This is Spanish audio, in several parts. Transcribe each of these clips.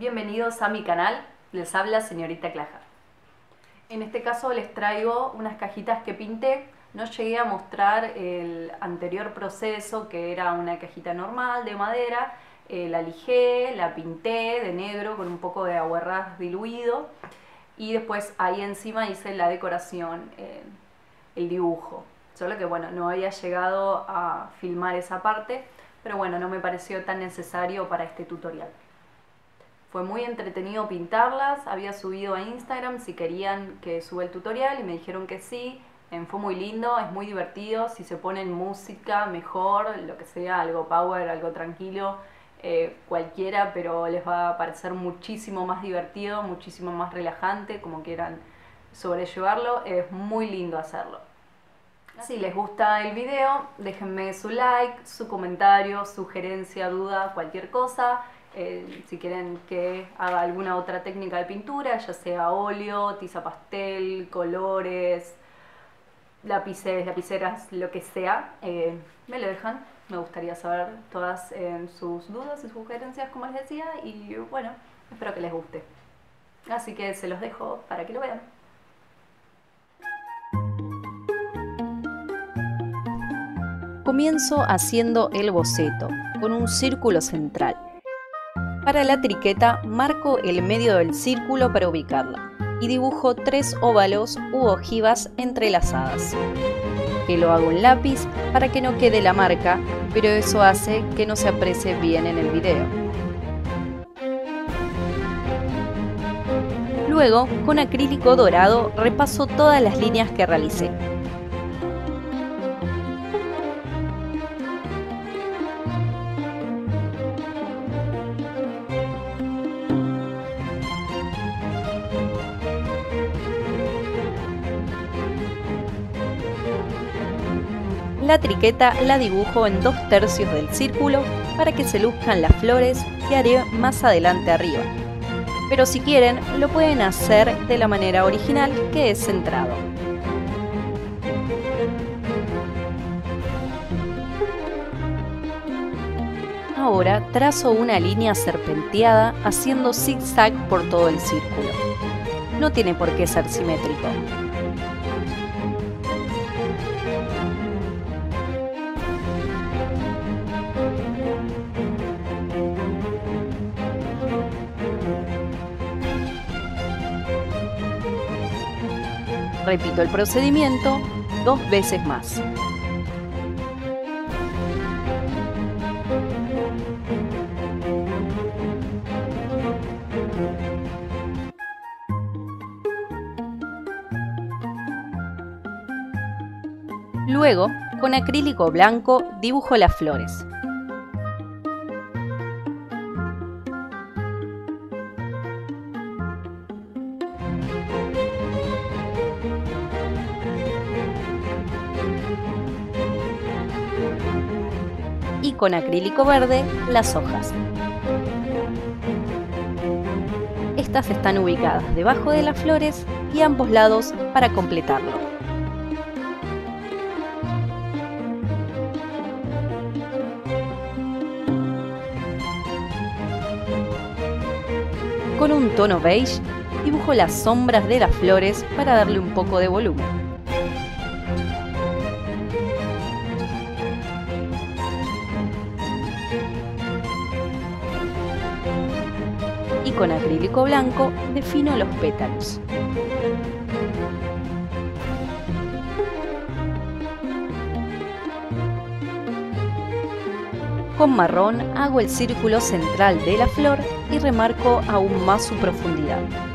Bienvenidos a mi canal, les habla señorita Clajar. En este caso les traigo unas cajitas que pinté. No llegué a mostrar el anterior proceso que era una cajita normal de madera. Eh, la lijé, la pinté de negro con un poco de aguarrás diluido y después ahí encima hice la decoración, eh, el dibujo. Solo que bueno, no había llegado a filmar esa parte, pero bueno, no me pareció tan necesario para este tutorial. Fue muy entretenido pintarlas, había subido a Instagram si querían que suba el tutorial y me dijeron que sí. Fue muy lindo, es muy divertido, si se ponen música mejor, lo que sea, algo power, algo tranquilo, eh, cualquiera, pero les va a parecer muchísimo más divertido, muchísimo más relajante, como quieran sobrellevarlo, es muy lindo hacerlo. Si les gusta el video, déjenme su like, su comentario, sugerencia, duda, cualquier cosa. Eh, si quieren que haga alguna otra técnica de pintura, ya sea óleo, tiza pastel, colores, lápices, lapiceras, lo que sea, eh, me lo dejan. Me gustaría saber todas eh, sus dudas y sugerencias, como les decía, y bueno, espero que les guste. Así que se los dejo para que lo vean. Comienzo haciendo el boceto, con un círculo central para la triqueta marco el medio del círculo para ubicarla y dibujo tres óvalos u ojivas entrelazadas. Que lo hago en lápiz para que no quede la marca, pero eso hace que no se aprecie bien en el video. Luego, con acrílico dorado, repaso todas las líneas que realicé La triqueta la dibujo en dos tercios del círculo para que se luzcan las flores que haré más adelante arriba. Pero si quieren, lo pueden hacer de la manera original que es centrado. Ahora trazo una línea serpenteada haciendo zigzag por todo el círculo. No tiene por qué ser simétrico. Repito el procedimiento dos veces más. Luego, con acrílico blanco, dibujo las flores. Y con acrílico verde las hojas. Estas están ubicadas debajo de las flores y ambos lados para completarlo. Con un tono beige dibujo las sombras de las flores para darle un poco de volumen. Con acrílico blanco defino los pétalos. Con marrón hago el círculo central de la flor y remarco aún más su profundidad.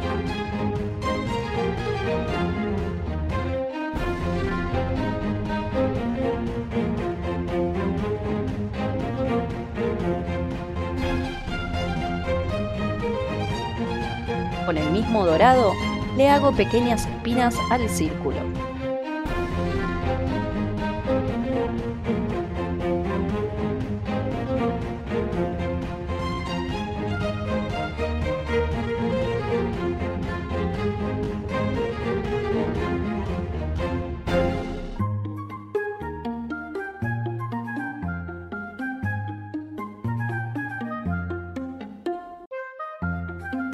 Con el mismo dorado, le hago pequeñas espinas al círculo.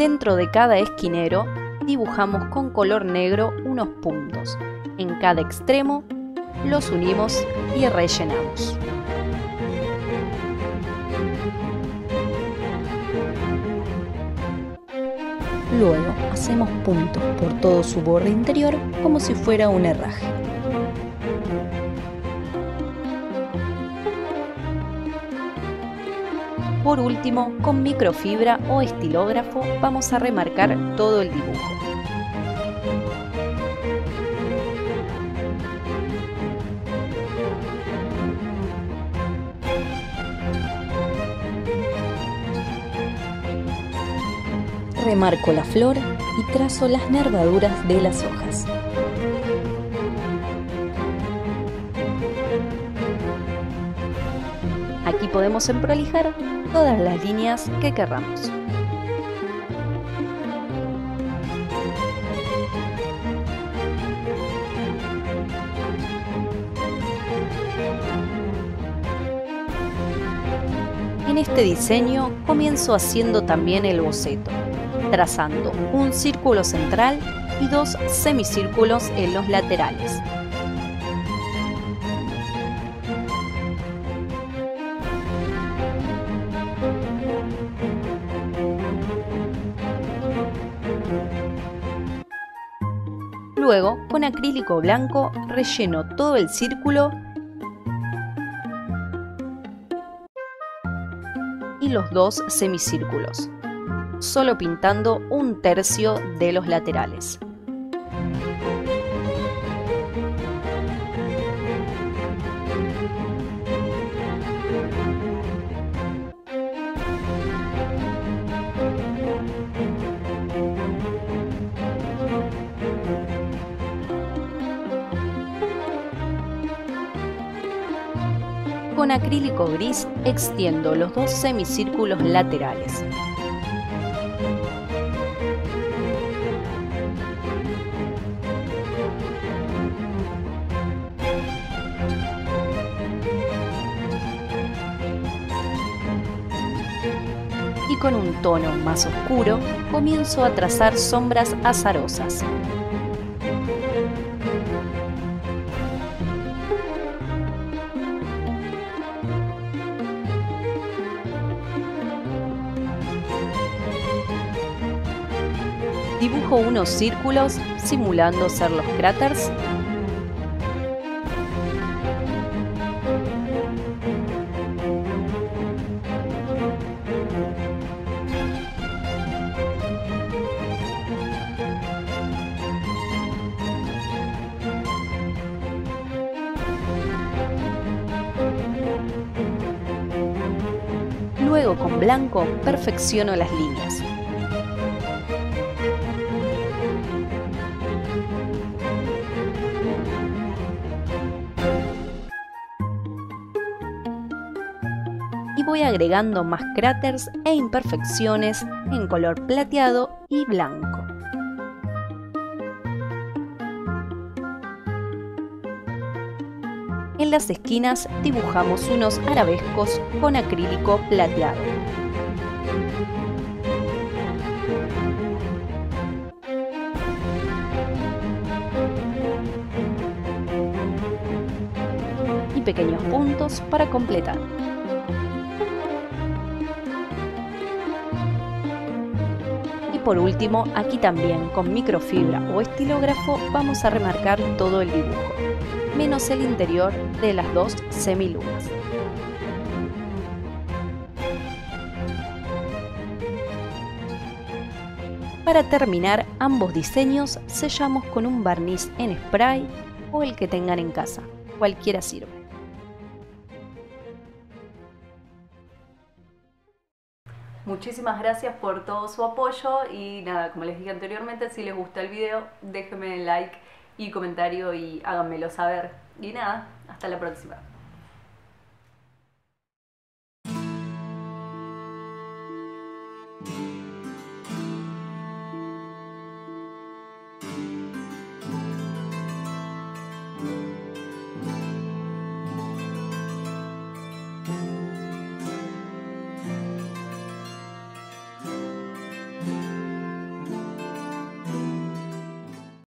Dentro de cada esquinero dibujamos con color negro unos puntos. En cada extremo los unimos y rellenamos. Luego hacemos puntos por todo su borde interior como si fuera un herraje. Por último, con microfibra o estilógrafo vamos a remarcar todo el dibujo. Remarco la flor y trazo las nervaduras de las hojas. Podemos emprolijar todas las líneas que querramos. En este diseño comienzo haciendo también el boceto, trazando un círculo central y dos semicírculos en los laterales. Luego, con acrílico blanco, relleno todo el círculo y los dos semicírculos, solo pintando un tercio de los laterales. Con acrílico gris extiendo los dos semicírculos laterales. Y con un tono más oscuro comienzo a trazar sombras azarosas. Dibujo unos círculos simulando ser los cráteres. Luego con blanco perfecciono las líneas. Y voy agregando más cráteres e imperfecciones en color plateado y blanco. En las esquinas dibujamos unos arabescos con acrílico plateado. Y pequeños puntos para completar. Por último, aquí también con microfibra o estilógrafo vamos a remarcar todo el dibujo, menos el interior de las dos semilunas. Para terminar ambos diseños sellamos con un barniz en spray o el que tengan en casa, cualquiera sirve. Muchísimas gracias por todo su apoyo y nada, como les dije anteriormente, si les gusta el video, déjenme like y comentario y háganmelo saber. Y nada, hasta la próxima.